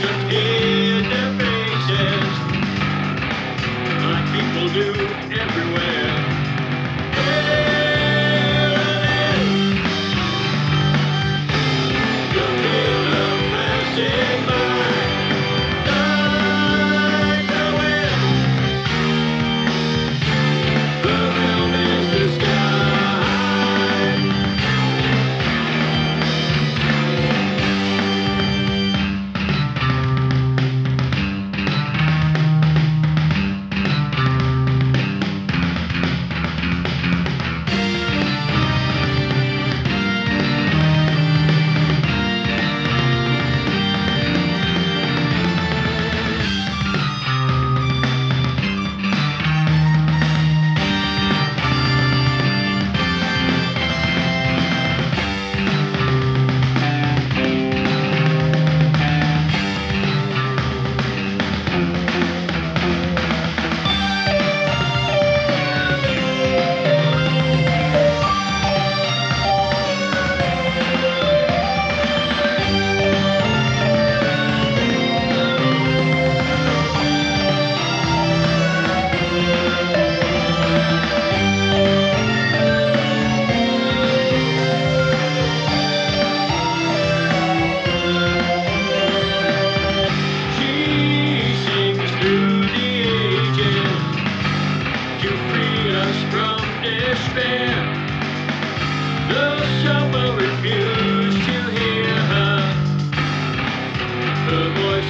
just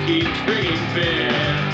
keeps ringing fair.